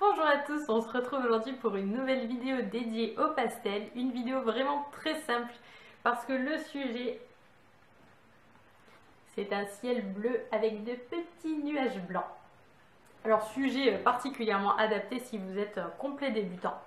Bonjour à tous, on se retrouve aujourd'hui pour une nouvelle vidéo dédiée au pastel. Une vidéo vraiment très simple parce que le sujet c'est un ciel bleu avec de petits nuages blancs. Alors sujet particulièrement adapté si vous êtes complet débutant.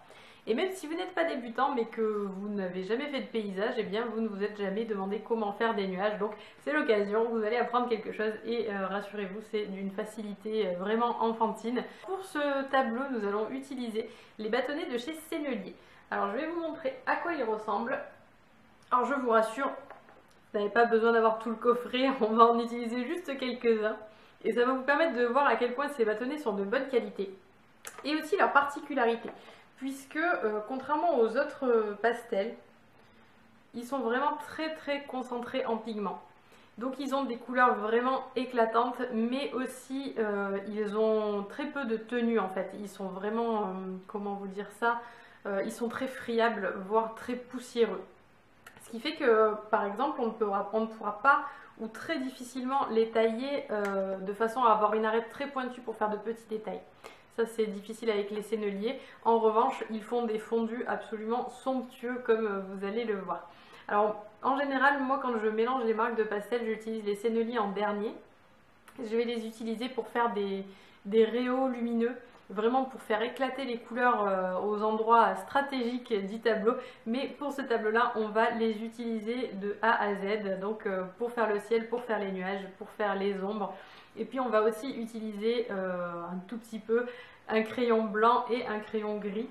Et même si vous n'êtes pas débutant mais que vous n'avez jamais fait de paysage, eh bien vous ne vous êtes jamais demandé comment faire des nuages. Donc c'est l'occasion, vous allez apprendre quelque chose et euh, rassurez-vous, c'est d'une facilité euh, vraiment enfantine. Pour ce tableau, nous allons utiliser les bâtonnets de chez Sennelier. Alors je vais vous montrer à quoi ils ressemblent. Alors je vous rassure, vous n'avez pas besoin d'avoir tout le coffret, on va en utiliser juste quelques-uns. Et ça va vous permettre de voir à quel point ces bâtonnets sont de bonne qualité. Et aussi leur particularité puisque euh, contrairement aux autres euh, pastels, ils sont vraiment très très concentrés en pigments. Donc ils ont des couleurs vraiment éclatantes, mais aussi euh, ils ont très peu de tenue en fait. Ils sont vraiment, comment vous dire ça, ils sont très friables, voire très poussiéreux. Ce qui fait que, par exemple, on ne, on ne pourra pas ou très difficilement les tailler de façon à avoir une arête très pointue pour faire de petits détails. Ça, c'est difficile avec les senneliers. En revanche, ils font des fondus absolument somptueux comme euh, vous allez le voir. Alors, en général, moi, quand je mélange les marques de pastel, j'utilise les senneliers en dernier. Je vais les utiliser pour faire des, des réaux lumineux vraiment pour faire éclater les couleurs euh, aux endroits stratégiques du tableau. Mais pour ce tableau-là, on va les utiliser de A à Z, donc euh, pour faire le ciel, pour faire les nuages, pour faire les ombres. Et puis on va aussi utiliser euh, un tout petit peu un crayon blanc et un crayon gris,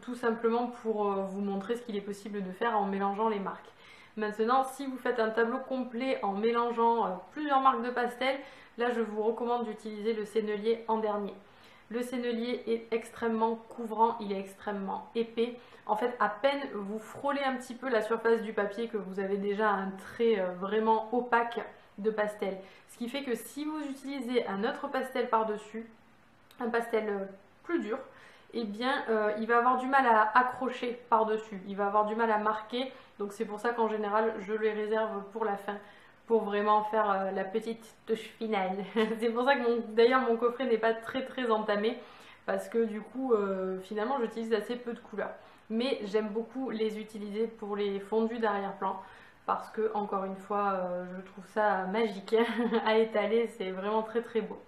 tout simplement pour vous montrer ce qu'il est possible de faire en mélangeant les marques. Maintenant, si vous faites un tableau complet en mélangeant plusieurs marques de pastel, là je vous recommande d'utiliser le sennelier en dernier. Le sennelier est extrêmement couvrant, il est extrêmement épais. En fait, à peine vous frôlez un petit peu la surface du papier que vous avez déjà un trait vraiment opaque de pastel. Ce qui fait que si vous utilisez un autre pastel par-dessus, un pastel euh, plus dur, eh bien euh, il va avoir du mal à accrocher par-dessus, il va avoir du mal à marquer, donc c'est pour ça qu'en général je les réserve pour la fin, pour vraiment faire euh, la petite touche finale. c'est pour ça que d'ailleurs mon coffret n'est pas très très entamé, parce que du coup finalement j'utilise assez peu de couleurs. Mais j'aime beaucoup les utiliser pour les fondus d'arrière-plan parce que encore une fois euh, je trouve ça magique à étaler, c'est vraiment très très beau.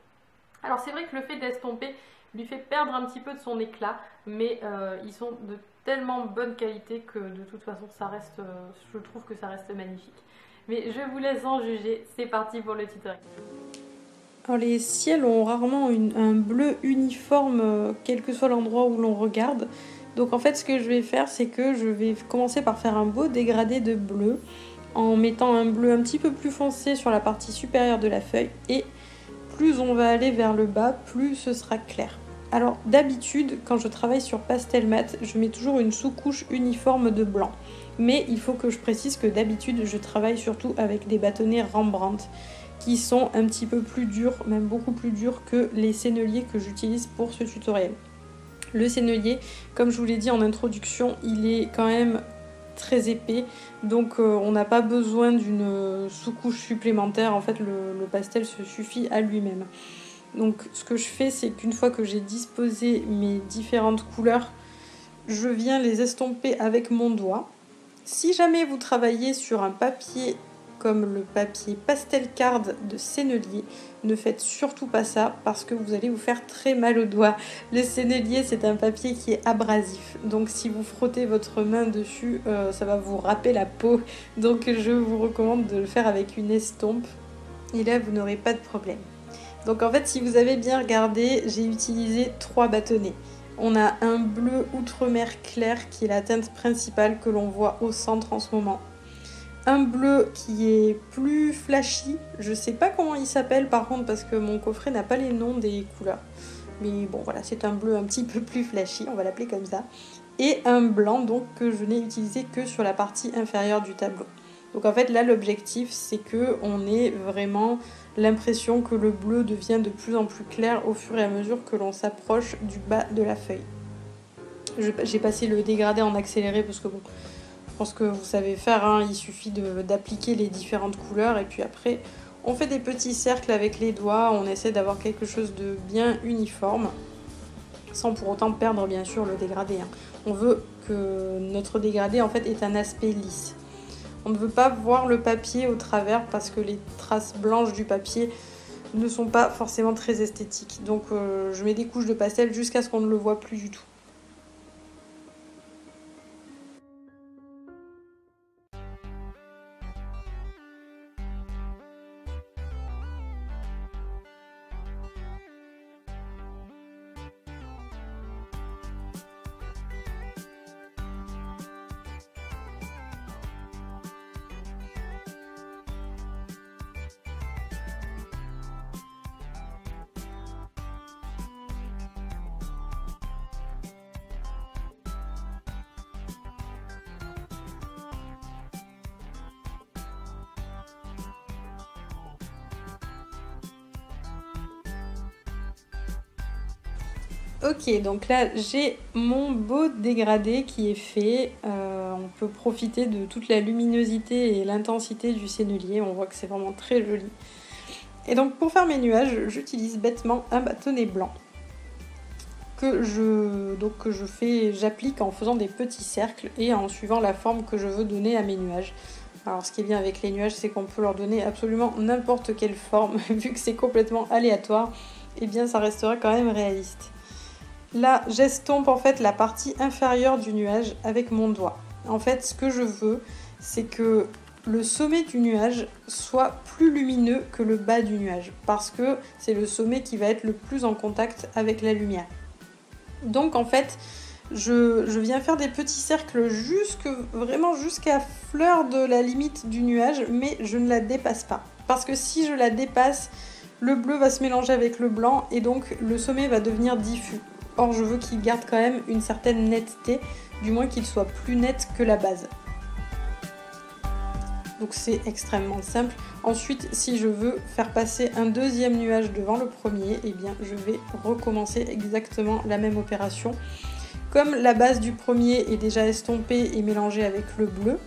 Alors c'est vrai que le fait d'estomper lui fait perdre un petit peu de son éclat, mais euh, ils sont de tellement bonne qualité que de toute façon ça reste, euh, je trouve que ça reste magnifique. Mais je vous laisse en juger, c'est parti pour le tutoriel. Alors les ciels ont rarement un bleu uniforme quel que soit l'endroit où l'on regarde. Donc en fait ce que je vais faire c'est que je vais commencer par faire un beau dégradé de bleu en mettant un bleu un petit peu plus foncé sur la partie supérieure de la feuille et plus on va aller vers le bas, plus ce sera clair. Alors d'habitude, quand je travaille sur pastel mat, je mets toujours une sous-couche uniforme de blanc. Mais il faut que je précise que d'habitude, je travaille surtout avec des bâtonnets Rembrandt qui sont un petit peu plus durs, même beaucoup plus durs que les senneliers que j'utilise pour ce tutoriel. Le sennelier, comme je vous l'ai dit en introduction, il est quand même très épais. Donc euh, on n'a pas besoin d'une sous-couche supplémentaire. En fait, le, pastel se suffit à lui-même. Donc ce que je fais, c'est qu'une fois que j'ai disposé mes différentes couleurs, je viens les estomper avec mon doigt. Si jamais vous travaillez sur un papier comme le papier pastel card de Sennelier. Ne faites surtout pas ça parce que vous allez vous faire très mal aux doigts. Le Sennelier, c'est un papier qui est abrasif. Donc si vous frottez votre main dessus, euh, ça va vous râper la peau. Donc je vous recommande de le faire avec une estompe. Et là, vous n'aurez pas de problème. Donc en fait, si vous avez bien regardé, j'ai utilisé trois bâtonnets. On a un bleu outremer clair qui est la teinte principale que l'on voit au centre en ce moment un bleu qui est plus flashy. Je sais pas comment il s'appelle par contre parce que mon coffret n'a pas les noms des couleurs. Mais bon voilà, c'est un bleu un petit peu plus flashy, on va l'appeler comme ça. Et un blanc donc que je n'ai utilisé que sur la partie inférieure du tableau. Donc en fait là l'objectif c'est que on ait vraiment l'impression que le bleu devient de plus en plus clair au fur et à mesure que l'on s'approche du bas de la feuille. J'ai passé le dégradé en accéléré parce que bon, pense que vous savez faire, hein. il suffit d'appliquer les différentes couleurs et puis après on fait des petits cercles avec les doigts, on essaie d'avoir quelque chose de bien uniforme. sans pour autant perdre bien sûr le dégradé. Hein. On veut que notre dégradé en fait ait un aspect lisse. On ne veut pas voir le papier au travers parce que les traces blanches du papier ne sont pas forcément très esthétiques. Donc euh, je mets des couches de pastel jusqu'à ce qu'on ne le voit plus du tout. Ok, donc là j'ai mon beau dégradé qui est fait. Euh, on peut profiter de toute la luminosité et l'intensité du sennelier. On voit que c'est vraiment très joli. Et donc pour faire mes nuages, j'utilise bêtement un bâtonnet blanc que je, donc, que je fais, j'applique en faisant des petits cercles et en suivant la forme que je veux donner à mes nuages. Alors ce qui est bien avec les nuages, c'est qu'on peut leur donner absolument n'importe quelle forme, vu que c'est complètement aléatoire, et eh bien ça restera quand même réaliste. Là, j'estompe en fait la partie inférieure du nuage avec mon doigt. En fait, ce que je veux, c'est que le sommet du nuage soit plus lumineux que le bas du nuage, parce que c'est le sommet qui va être le plus en contact avec la lumière. Donc en fait, je, viens faire des petits cercles vraiment jusqu'à fleur de la limite du nuage, mais je ne la dépasse pas. Parce que si je la dépasse, le bleu va se mélanger avec le blanc et donc le sommet va devenir diffus. Or, je veux qu'il garde quand même une certaine netteté, du moins qu'il soit plus net que la base. Donc c'est extrêmement simple. Ensuite, si je veux faire passer un deuxième nuage devant le premier, eh bien je vais recommencer exactement la même opération. Comme la base du premier est déjà estompée et mélangée avec le bleu,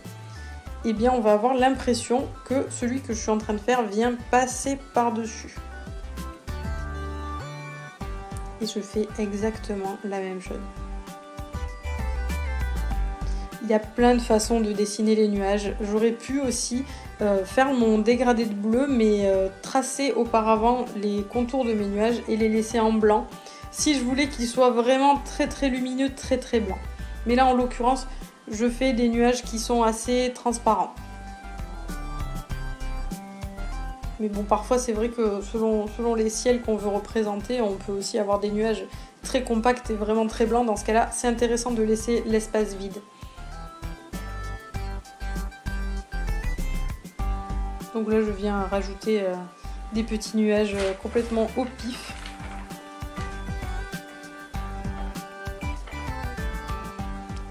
eh bien on va avoir l'impression que celui que je suis en train de faire vient passer par-dessus je fais exactement la même chose. Il y a plein de façons de dessiner les nuages. J'aurais pu aussi euh, faire mon dégradé de bleu mais euh, tracer auparavant les contours de mes nuages et les laisser en blanc si je voulais qu'ils soient vraiment très très lumineux, très très blancs. Mais là en l'occurrence, je fais des nuages qui sont assez transparents. Mais bon, parfois c'est vrai que selon, selon les ciels qu'on veut représenter, on peut aussi avoir des nuages très compacts et vraiment très blancs. Dans ce cas-là, c'est intéressant de laisser l'espace vide. Donc là, je viens rajouter euh, des petits nuages euh, complètement au pif.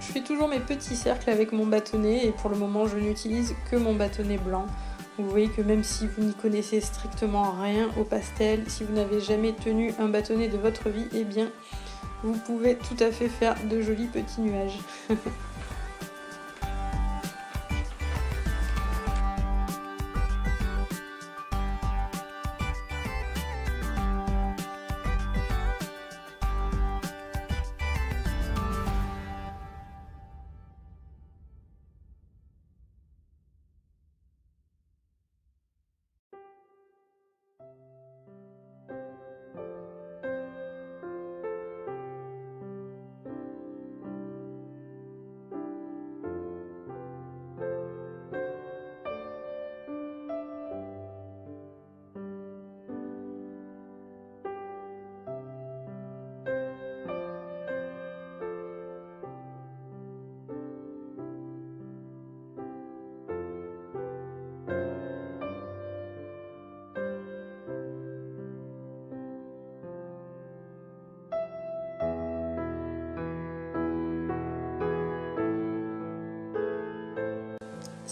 Je fais toujours mes petits cercles avec mon bâtonnet et pour le moment, je n'utilise que mon bâtonnet blanc. Vous voyez que même si vous n'y connaissez strictement rien au pastel, si vous n'avez jamais tenu un bâtonnet de votre vie, eh bien vous pouvez tout à fait faire de jolis petits nuages.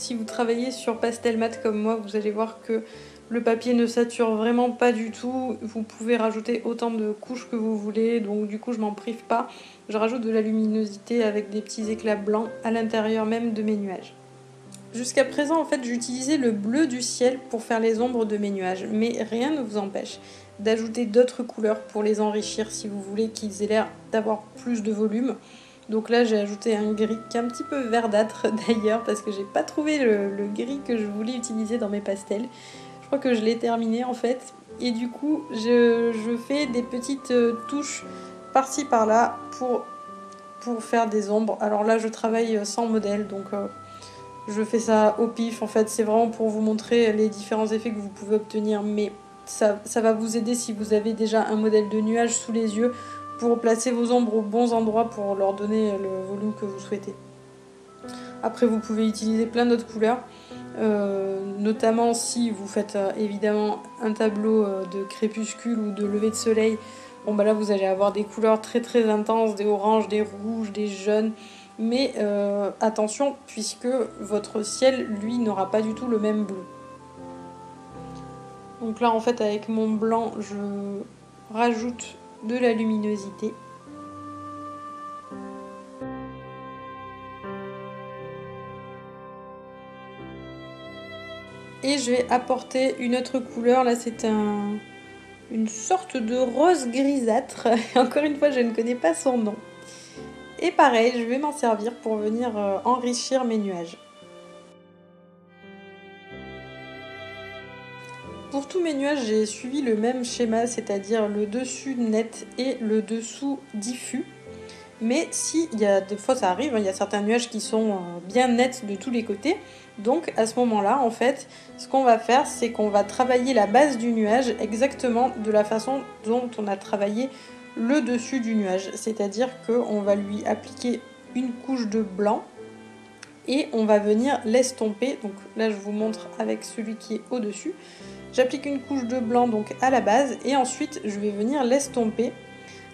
Si vous travaillez sur pastel mat comme moi, vous allez voir que le papier ne sature vraiment pas du tout. Vous pouvez rajouter autant de couches que vous voulez, donc du coup je m'en prive pas. Je rajoute de la luminosité avec des petits éclats blancs à l'intérieur même de mes nuages. Jusqu'à présent, en fait, j'utilisais le bleu du ciel pour faire les ombres de mes nuages, mais rien ne vous empêche d'ajouter d'autres couleurs pour les enrichir si vous voulez qu'ils aient l'air d'avoir plus de volume. Donc là j'ai ajouté un gris qui est un petit peu verdâtre d'ailleurs parce que j'ai pas trouvé le, gris que je voulais utiliser dans mes pastels. Je crois que je l'ai terminé en fait. Et du coup je, fais des petites euh, touches par-ci par-là pour, pour faire des ombres. Alors là je travaille sans modèle donc euh, je fais ça au pif en fait. C'est vraiment pour vous montrer les différents effets que vous pouvez obtenir. Mais ça, ça va vous aider si vous avez déjà un modèle de nuage sous les yeux pour placer vos ombres aux bons endroits pour leur donner le volume que vous souhaitez. Après, vous pouvez utiliser plein d'autres couleurs, euh, notamment si vous faites euh, évidemment un tableau euh, de crépuscule ou de lever de soleil. Bon, bah là, vous allez avoir des couleurs très très intenses, des oranges, des rouges, des jaunes. Mais attention, puisque votre ciel, lui, n'aura pas du tout le même bleu. Donc là, en fait, avec mon blanc, je rajoute de la luminosité. Et je vais apporter une autre couleur. Là, c'est un, une sorte de rose grisâtre. Encore une fois, je ne connais pas son nom. Et pareil, je vais m'en servir pour venir euh, enrichir mes nuages. Pour tous mes nuages, j'ai suivi le même schéma, c'est-à-dire le dessus net et le dessous diffus. Mais si, il y a des fois ça arrive, hein, il y a certains nuages qui sont euh, bien nets de tous les côtés. Donc à ce moment-là, en fait, ce qu'on va faire, c'est qu'on va travailler la base du nuage exactement de la façon dont on a travaillé le dessus du nuage. C'est-à-dire qu'on va lui appliquer une couche de blanc et on va venir l'estomper. Donc là, je vous montre avec celui qui est au-dessus. J'applique une couche de blanc donc à la base et ensuite je vais venir l'estomper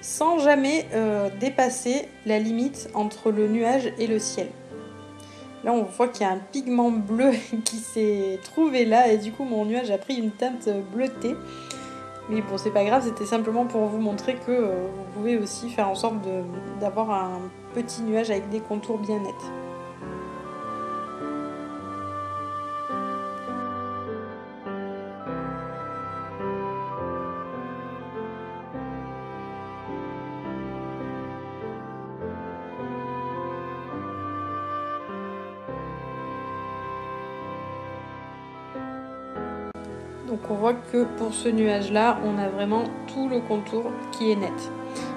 sans jamais euh, dépasser la limite entre le nuage et le ciel. Là on voit qu'il y a un pigment bleu qui s'est trouvé là et du coup mon nuage a pris une teinte bleutée. Mais bon c'est pas grave, c'était simplement pour vous montrer que euh, vous pouvez aussi faire en sorte d'avoir un petit nuage avec des contours bien nets. Donc on voit que pour ce nuage là, on a vraiment tout le contour qui est net.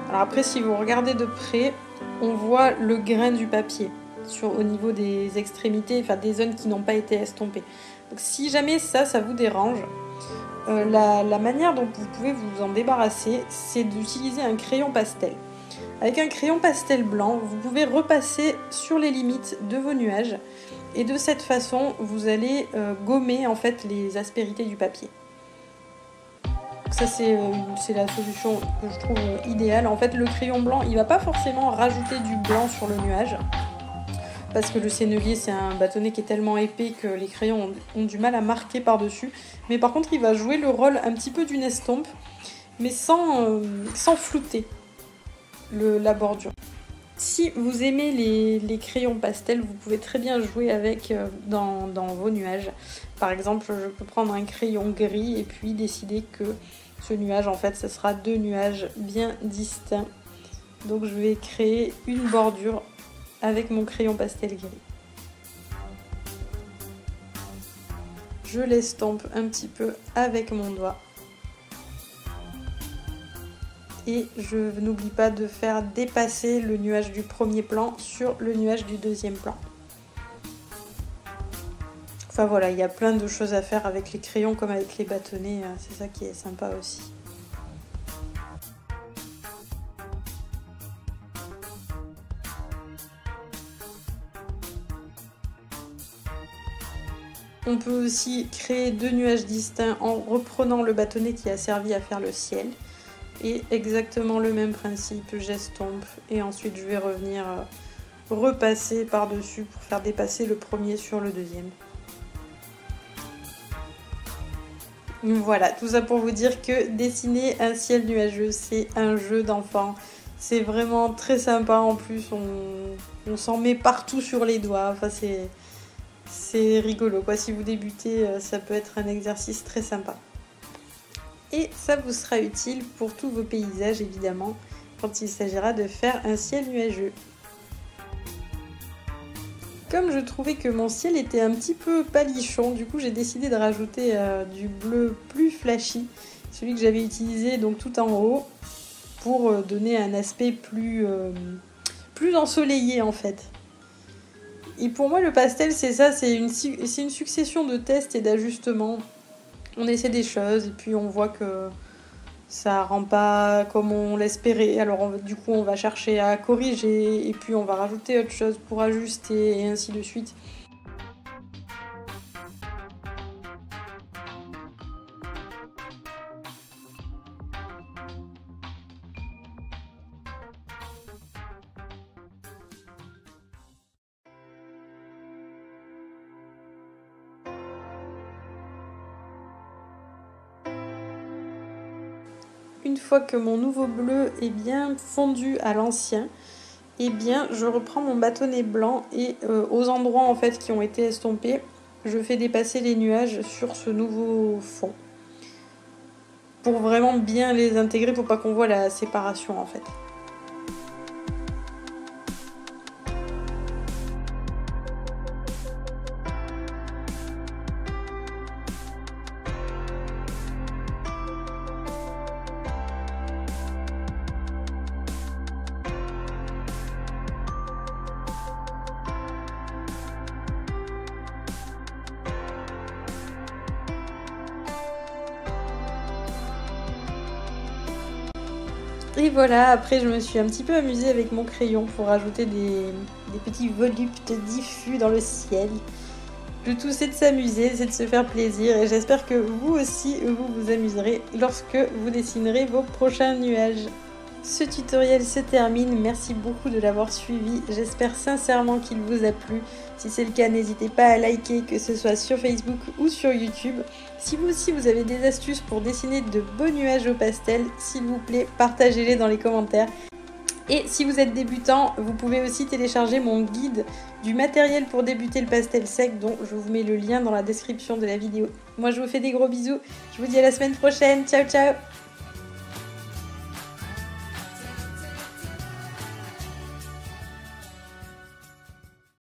Alors après, si vous regardez de près, on voit le grain du papier au niveau des extrémités, enfin des zones qui n'ont pas été estompées. Donc si jamais ça, ça vous dérange, euh, la, manière dont vous pouvez vous en débarrasser, c'est d'utiliser un crayon pastel. Avec un crayon pastel blanc, vous pouvez repasser sur les limites de vos nuages et de cette façon, vous allez euh, gommer en fait les aspérités du papier. ça euh, c'est la solution que je trouve euh, idéale. En fait le crayon blanc il va pas forcément rajouter du blanc sur le nuage. Parce que le sennelier c'est un bâtonnet qui est tellement épais que les crayons ont, du mal à marquer par-dessus. Mais par contre il va jouer le rôle un petit peu d'une estompe. Mais sans, sans flouter la bordure. Si vous aimez les, crayons pastels, vous pouvez très bien jouer avec euh, dans, vos nuages. Par exemple, je peux prendre un crayon gris et puis décider que ce nuage, en fait, ce sera deux nuages bien distincts. Donc je vais créer une bordure avec mon crayon pastel gris. Je l'estompe un petit peu avec mon doigt et je n'oublie pas de faire dépasser le nuage du premier plan sur le nuage du deuxième plan. Enfin voilà, il y a plein de choses à faire avec les crayons comme avec les bâtonnets, hein, c'est ça qui est sympa aussi. On peut aussi créer deux nuages distincts en reprenant le bâtonnet qui a servi à faire le ciel. Et exactement le même principe, j'estompe et ensuite je vais revenir euh, repasser par-dessus pour faire dépasser le premier sur le deuxième. Voilà, tout ça pour vous dire que dessiner un ciel nuageux, c'est un jeu d'enfant. C'est vraiment très sympa en plus, on, s'en met partout sur les doigts. Enfin, c'est rigolo quoi. Si vous débutez, euh, ça peut être un exercice très sympa. Et ça vous sera utile pour tous vos paysages évidemment quand il s'agira de faire un ciel nuageux. Comme je trouvais que mon ciel était un petit peu palichon, du coup j'ai décidé de rajouter euh, du bleu plus flashy, celui que j'avais utilisé donc tout en haut, pour euh, donner un aspect plus, euh, plus ensoleillé en fait. Et pour moi le pastel c'est ça, c'est une, une succession de tests et d'ajustements. On essaie des choses et puis on voit que ça rend pas comme on l'espérait. Alors du coup, on va chercher à corriger et puis on va rajouter autre chose pour ajuster et ainsi de suite. Une fois que mon nouveau bleu est bien fondu à l'ancien, eh bien je reprends mon bâtonnet blanc et euh, aux endroits en fait qui ont été estompés, je fais dépasser les nuages sur ce nouveau fond. Pour vraiment bien les intégrer pour pas qu'on voit la séparation en fait. Et voilà, après je me suis un petit peu amusée avec mon crayon pour rajouter des, petits voluptes diffus dans le ciel. Le tout c'est de s'amuser, c'est de se faire plaisir et j'espère que vous aussi vous vous amuserez lorsque vous dessinerez vos prochains nuages. Ce tutoriel se termine, merci beaucoup de l'avoir suivi, j'espère sincèrement qu'il vous a plu. Si c'est le cas, n'hésitez pas à liker, que ce soit sur Facebook ou sur YouTube. Si vous aussi vous avez des astuces pour dessiner de beaux nuages au pastel, s'il vous plaît, partagez-les dans les commentaires. Et si vous êtes débutant, vous pouvez aussi télécharger mon guide du matériel pour débuter le pastel sec dont je vous mets le lien dans la description de la vidéo. Moi je vous fais des gros bisous, je vous dis à la semaine prochaine, ciao ciao